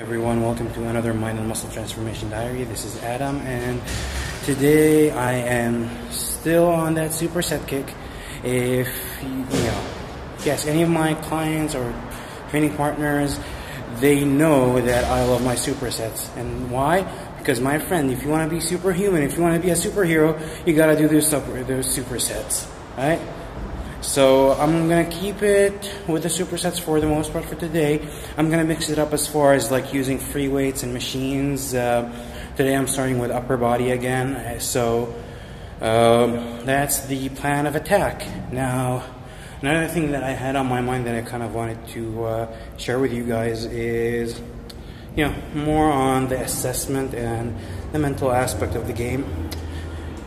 Everyone, welcome to another Mind and Muscle Transformation Diary. This is Adam, and today I am still on that superset kick. If you know, yes, any of my clients or training partners, they know that I love my supersets. And why? Because my friend, if you want to be superhuman, if you want to be a superhero, you gotta do those super, those supersets, right? So I'm gonna keep it with the supersets for the most part for today. I'm gonna mix it up as far as like using free weights and machines. Uh, today I'm starting with upper body again. So um, that's the plan of attack. Now, another thing that I had on my mind that I kind of wanted to uh, share with you guys is, you know, more on the assessment and the mental aspect of the game.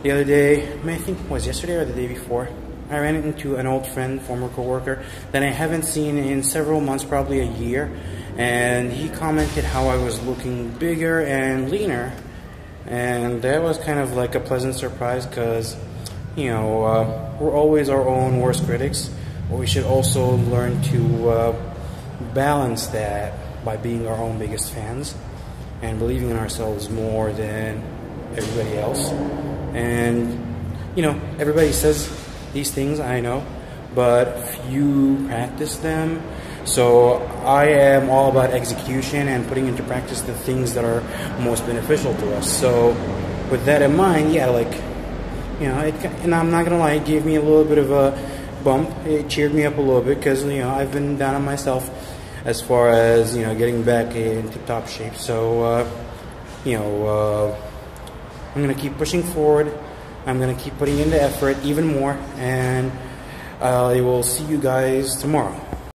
The other day, I think it was yesterday or the day before, I ran into an old friend, former coworker, that I haven't seen in several months, probably a year, and he commented how I was looking bigger and leaner, and that was kind of like a pleasant surprise because, you know, uh, we're always our own worst critics, but we should also learn to uh, balance that by being our own biggest fans and believing in ourselves more than everybody else. And, you know, everybody says these things, I know, but few practice them. So I am all about execution and putting into practice the things that are most beneficial to us. So with that in mind, yeah, like, you know, it, and I'm not gonna lie, it gave me a little bit of a bump. It cheered me up a little bit because you know I've been down on myself as far as you know getting back in tip-top shape. So uh, you know, uh, I'm gonna keep pushing forward. I'm going to keep putting in the effort even more, and uh, I will see you guys tomorrow.